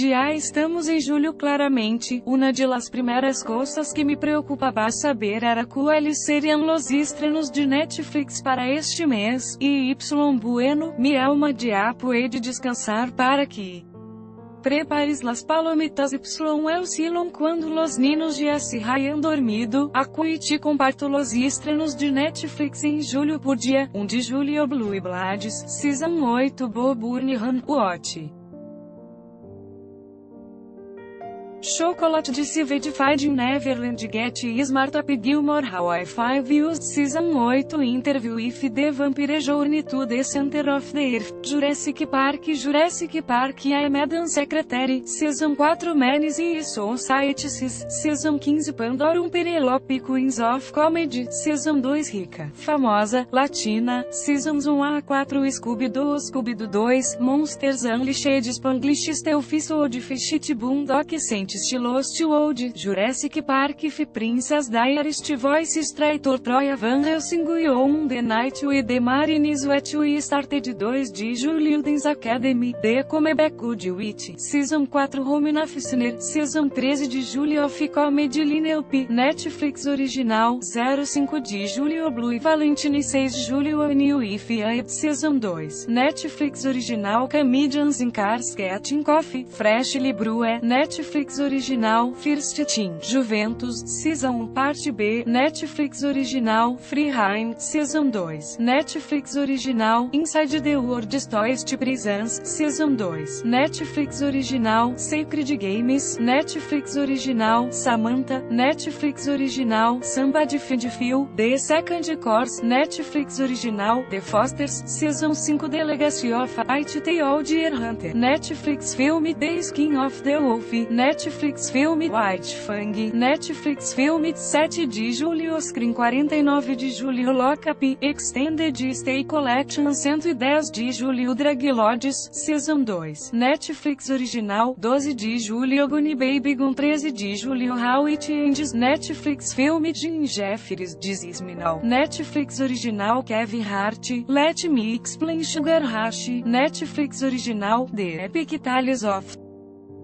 Já estamos em julho claramente, una de las primeras cosas que me preocupaba saber era quais seriam los estrenos de Netflix para este mês, e Y bueno, mi alma de apo he de descansar para que Prepares las palomitas y el silon quando los ninos já se hayan dormido. Acuite comparto los estrenos de Netflix em julho por dia 1 de julho Blue Bloods, Season 8 Bob Han Watch. Chocolate de Cividified in Neverland Get Smart Up Gilmore How I 5 Used Season 8 Interview with the Vampire Journey to the Center of the Earth Jurassic Park Jurassic Park I Madam Secretary Season 4 Menes e Societies Season 15 Pandorum Penelope Queens of Comedy Season 2 Rica, Famosa, Latina Seasons 1 a 4 Scooby-Doo Scooby-Doo 2 Monsters Unleashed Spanglish Stealth Old Fish Boondock Saint Lost World, Jurassic Park F Princess Diaries Voice Traitor Troia Van Helsing On The Night with the Marines Wet We Started 2 de julho Dance Academy, The Comeback Good Witch, Season 4 Home Officer, Season 13 de julho of Comedy Lineop, Netflix Original, 05 de julho Blue Valentine 6 de julho New If I, Season 2, Netflix Original Comedians in Cars Getting Coffee, Fresh Librue, Netflix Original, First Team, Juventus, Season 1 Parte B, Netflix Original, Freeheim, Season 2, Netflix Original, Inside the World Stoist Prisons, Season 2, Netflix Original, Sacred Games, Netflix Original, Samantha, Netflix Original, Somebody Feed Feel, The Second Course, Netflix Original, The Fosters, Season 5 The Legacy of It The Old Hunter, Netflix Film The Skin of the Wolf, Netflix Netflix Filme White Fang, Netflix Filme 7 de julho Screen 49 de julho Lockup, Extended Stay Collection 110 de julho Drag Lodges, Season 2, Netflix Original 12 de julho Bunny Baby Gun 13 de julho How It Ends, Netflix Filme Jim Jeffries, This Now, Netflix Original Kevin Hart, Let Me Explain Sugar Rush, Netflix Original The Epic Tales of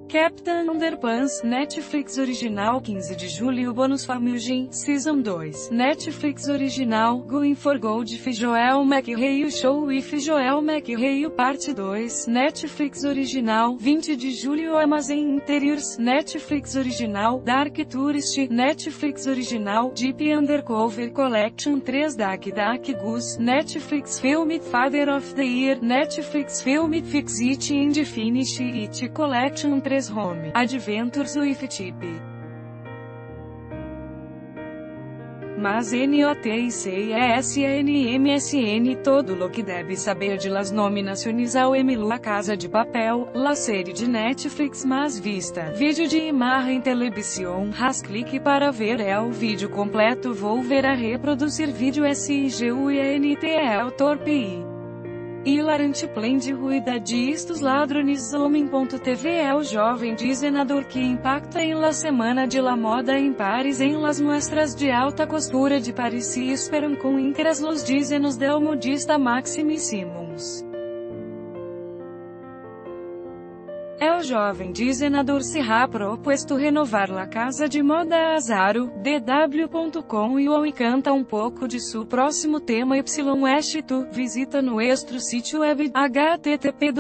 Captain Underpants, Netflix Original 15 de julho Bônus Family Season 2, Netflix Original, Going for Gold Joel McRae Show with Joel McRae Parte 2, Netflix Original, 20 de julho Amazon Interiors, Netflix Original, Dark Tourist, Netflix Original, Deep Undercover Collection 3 Dark Dark Goose, Netflix Film Father of the Year, Netflix Film Fix It and Finish It Collection 3 Home, Adventures with Tip. Mas NOTICESNMSN todo lo que deve saber de las nominações ao Emily La Casa de Papel, la série de Netflix mais vista. Vídeo de Imarra em televisão, ras clique para ver é o vídeo completo vou ver a reproduzir vídeo SIGUINTE Torpi. Hilarante Plende Ruida Distos Ladrones Homem.tv é o jovem dizenador que impacta em la semana de la moda em Paris em las muestras de alta costura de Paris e esperam com interas los dizenos del modista Maximissimos. É o jovem dizenador se ha proposto renovar la casa de moda Azaro, dw.com e o canta um pouco de seu próximo tema y tu visita no extra sítio web, http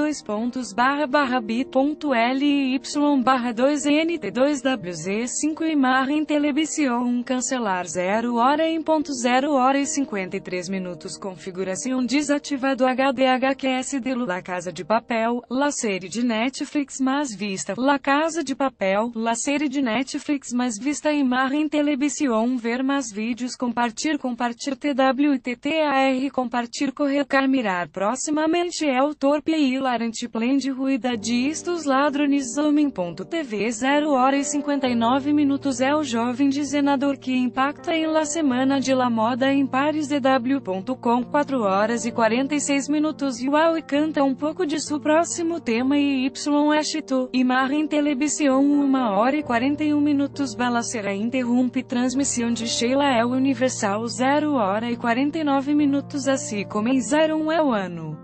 bit.ly barra 2nt2wz5 e mar em televisão cancelar 0 hora em ponto 0 hora e 53 minutos configuração desativado HDHQS de La Casa de Papel, la série de Netflix mais vista, La Casa de Papel, La série de Netflix mais vista e Mar em televisão ver mais vídeos compartilhar compartilhar TWTTAR compartilhar correcar mirar. Proximamente é o torpe e hilarante de ruída distos ladrones homem.tv 0 hora e 59 minutos. É o jovem dizenador que impacta em la semana de la moda em Paris DW.com 4 horas e 46 minutos. E uau e canta um pouco de seu próximo tema e Y é Washington, em televisão 1 hora e 41 minutos Balacera interrompe transmissão de Sheila El Universal 0 hora e 49 minutos assim como em 01 é o ano.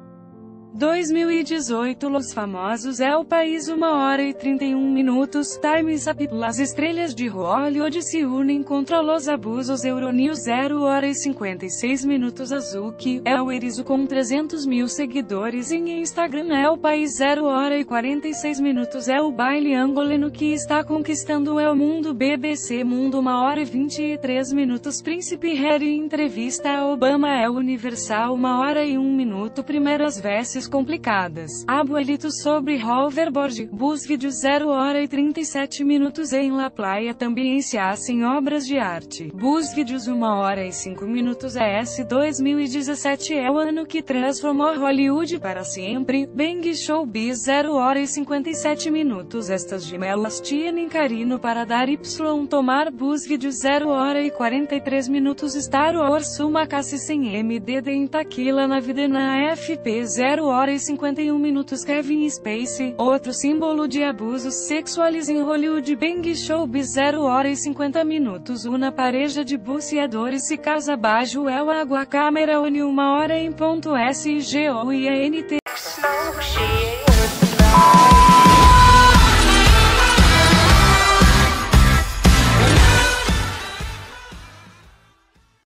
2018 Los Famosos é o país 1 hora e 31 minutos, Times Up, Las Estrelas de Hollywood se unem contra los abusos Euronews 0 hora e 56 minutos. Azuki, é o Erizo com 300 mil seguidores. Em Instagram é o país 0 hora e 46 minutos. É o baile angolano que está conquistando é o mundo BBC Mundo 1 hora e 23 minutos. Príncipe Harry entrevista a Obama é Universal 1 hora e 1 minuto. Primeiras vestes complicadas. Abuelito sobre hoverboard. Bus vídeo 0 hora e 37 minutos em La Playa também se em obras de arte. Bus vídeos 1 hora e 5 minutos ES 2017 é o ano que transformou Hollywood para sempre. Bang Showbiz 0 hora e 57 minutos Estas gemelas tienen Carino para dar Y tomar Bus vídeo 0 hora e 43 minutos Star Wars Sumakassi sem MDD em Taquila na vida na FP 0 hora e 51 minutos Kevin Spacey, outro símbolo de abusos sexuais em Hollywood Bang Showbiz 0 hora e 50 minutos Una pareja de buceadores se casa baixo El Água Câmera Une uma hora em ponto SGO e a NT